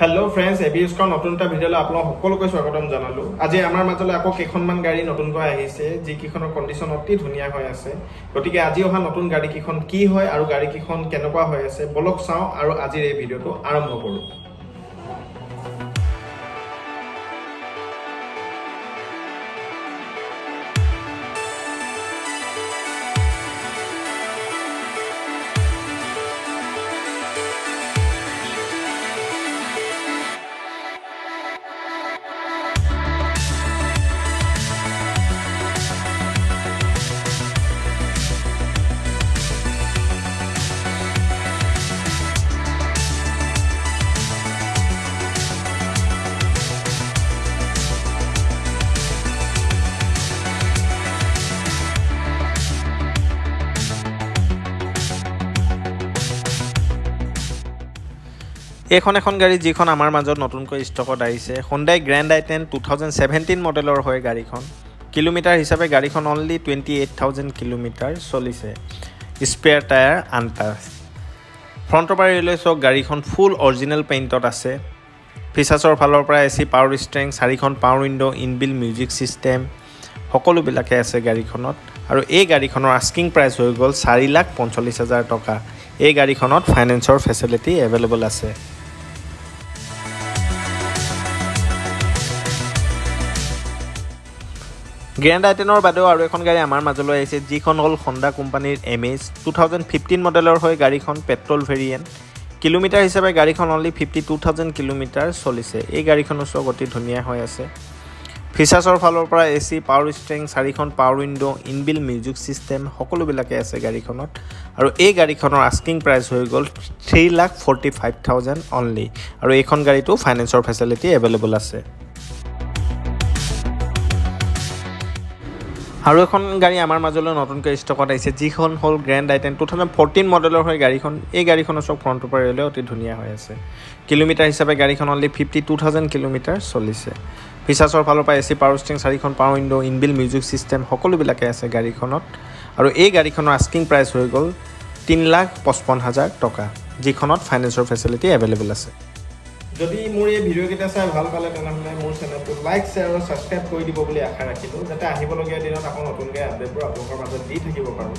Hello friends এবিউজকৰ নতুন এটা ভিডিঅ'লৈ আপোনাক সকলোকে স্বাগতম জনালোঁ। আজি আমাৰ মাজলৈ আকৌ কেইখনমান গাড়ী নতুনকৈ আহিছে যিকেইখনৰ কণ্ডিশ্যন অতি ধুনীয়া হৈ আছে। গতিকে আজি অহা নতুন গাড়ীকেইখন কি হয় আৰু গাড়ীকেইখন কেনেকুৱা হৈ আছে বলক চাওঁ আৰু আজিৰ এই ভিডিঅ'টো আৰম্ভ কৰোঁ। এইখন এখন গাড়ী যিখন আমাৰ মাজত নতুনকৈ ষ্টকত আহিছে। Hyundai grand i ten two thousand seventeen মডেলৰ হয় গাড়ীখন। কিলোমিটাৰ হিচাপে গাড়ীখন only twenty eight thousand kilometre চলিছে। স্পেয়াৰ টায়াৰ আনটাচ ফ্ৰণ্টৰ পৰা ৰেলৱে চাওক গাড়ীখন ফুল অৰিজিনেল পেইণ্টত আছে। ফিচাৰ্ছৰ ফালৰ পৰা এ চি পাৱাৰ ষ্ট্ৰেং চাৰিখন power window' inbuilt music system সকলোবিলাকে আছে গাড়ীখনত। আৰু এই গাড়ীখনৰ আস্কিং প্ৰাইচ হৈ গ'ল চাৰি লাখ পঞ্চল্লিছ হাজাৰ টকা। এই গাড়ীখনত ফাইনেন্সৰ ফেচিলিটি এভেইলেবল আছে। গ্ৰেণ্ড আইটেনৰ বাদেও আৰু এখন গাড়ী আমাৰ মাজলৈ আহিছে যিখন হ'ল হণ্ডা কোম্পানীৰ M H two thousand fifteen মডেলৰ হয় গাড়ীখন পেট্ৰল ভেৰিয়েণ্ট কিলোমিটাৰ হিচাপে গাড়ীখন only fifty two thousand kilometre চলিছে। এই গাড়ীখনো চক অতি ধুনীয়া হৈ আছে। ফিচাৰ্ছৰ ফালৰ পৰা এ চি পাৱাৰ ষ্ট্ৰেং চাৰিখন power window' inbuilt music system সকলোবিলাকে আছে গাড়ীখনত। আৰু এই গাড়ীখনৰ আস্কিং প্ৰাইচ হৈ গ'ল three lakh forty five thousand only আৰু এইখন গাড়ীটো ফাইনেন্সৰ ফেচিলিটি এভেইলেবল আছে। আৰু এখন গাড়ী আমাৰ মাজলৈ নতুনকৈ ষ্টকত আহিছে যিখন হ'ল grand I ten two thousand fourteen মডেলৰ হয় গাড়ীখন। এই গাড়ীখনৰ চব ফ্ৰণ্টৰ পৰা ৰেলৱে অতি ধুনীয়া হৈ আছে। কিলোমিটাৰ হিচাপে গাড়ীখন only fifty two thousand kilometre চলিছে। ফিচাৰ্ছৰ ফালৰ পৰা এ চি পাৱাৰ ষ্টিং চাৰিখন power window' inbuilt music system সকলোবিলাকে আছে গাড়ীখনত। আৰু এই গাড়ীখনৰ আস্কিং প্ৰাইচ হৈ গ'ল তিনি লাখ পঁচপন্ন হাজাৰ টকা যিখনত ফাইনেন্সৰ ফেচিলিটি এভেইলেবল আছে। যদি মোৰ এই ভিডিঅ'কেইটা চাই ভাল পালে তেনেহ'লে মোৰ চেনেলটো লাইক শ্বেয়াৰ আৰু ছাবস্ক্ৰাইব কৰি দিব বুলি আশা ৰাখিলোঁ যাতে আহিবলগীয়া দিনত আকৌ নতুনকৈ আপডেটবোৰ আপোনালোকৰ মাজত দি থাকিব পাৰোঁ।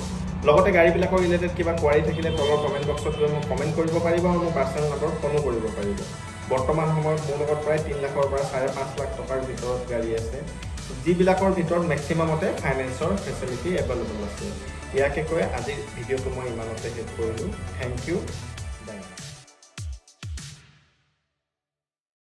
লগতে গাড়ীবিলাকৰ ৰিলেটেড কিবা কোৱাৰি থাকিলে তলৰ কমেণ্ট বক্সত গৈ মোক কমেণ্ট কৰিব পাৰিব আৰু মোৰ পাৰ্চনেল নম্বৰ ফোনো কৰিব পাৰিব। বৰ্তমান সময়ত মোৰ লগত প্ৰায় তিনি লাখৰ পৰা চাৰে পাঁচ লাখ টকাৰ ভিতৰত গাড়ী আছে যিবিলাকৰ ভিতৰত মেক্সিমামতে ফাইনেন্সৰ ফেচিলিটি এভেইলেবল আছে। ইয়াকে কৈ আজিৰ ভিডিঅ'টো মই ইমানতে শেষ কৰিলোঁ। Thank U